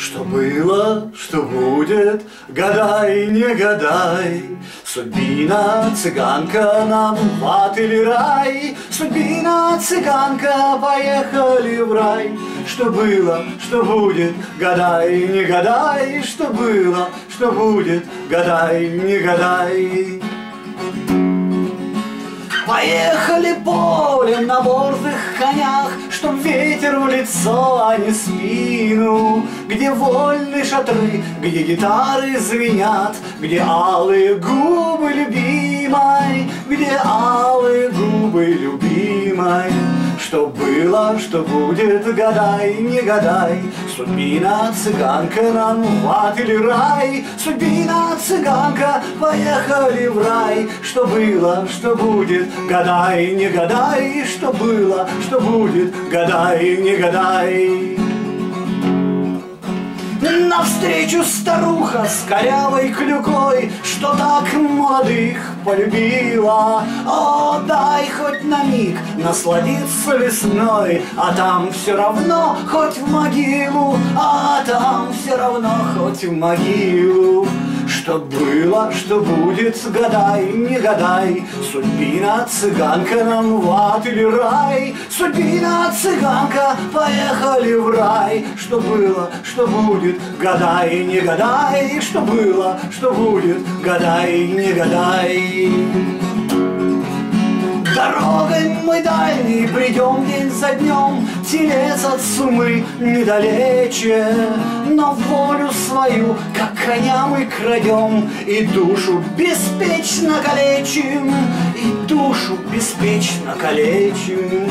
Что было, что будет, гадай, не гадай. Судьбина цыганка нам в ад или рай, Судьбина цыганка, поехали в рай. Что было, что будет, гадай, не гадай, Что было, что будет, гадай, не гадай. Поехали полем на борзых конях, Чтоб ветер в лицо, а не спину, Где вольны шатры, где гитары звенят, Где алые губы любимой, Где алые губы любимой. Что было, что будет, гадай, не гадай, Судьбина цыганка нам в ад или рай, Судьбина цыганка, поехали в рай. Что было, что будет, гадай, не гадай, Что было, что будет, гадай, не гадай. Навстречу старуха с корявой клюкой, Что так молодых полюбила. О, дай хоть на миг насладиться весной, А там все равно хоть в могилу, А там все равно хоть в могилу. Что было, что будет, гадай, не гадай, Судьбина цыганка нам в ад или рай, Судьбина цыганка, поехали в рай. Что было, что будет, гадай, не гадай, Что было, что будет, гадай, не гадай. Дорогой мы дальней придем день за днем, Телец от сумы недалече, Но волю свою, как коня мы крадем, И душу беспечно калечим, И душу беспечно калечим.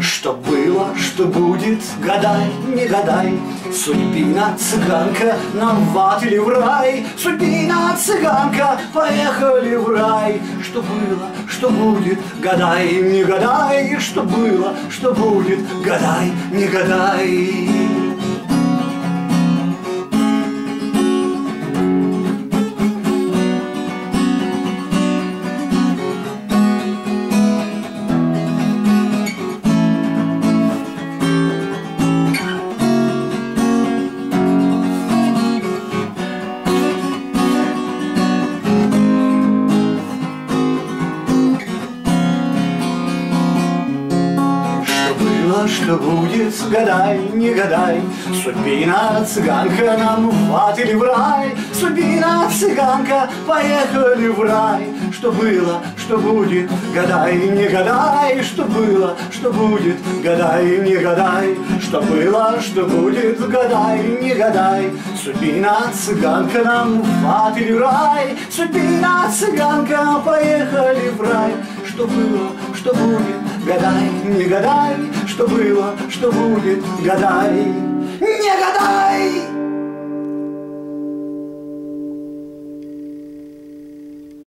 Что было, что будет, гадай, не гадай, Судьбина цыганка, нам в ад или в рай, Судьбина цыганка, поехали в рай. Что было, что будет, гадай, не гадай, Что было, что будет, гадай, не гадай. Что будет, гадай, не гадай, Судьбина цыганка нам в ад или в рай, Судьбина цыганка, поехали в рай. Что было, что будет, гадай, не гадай, Что было, что будет, гадай, не гадай, Что было, что будет, гадай, не гадай, Судьбина цыганка нам в ад или в рай, Судьбина цыганка, поехали в рай. Что было, что будет, гадай, не гадай, Что было, что будет, гадай, не гадай.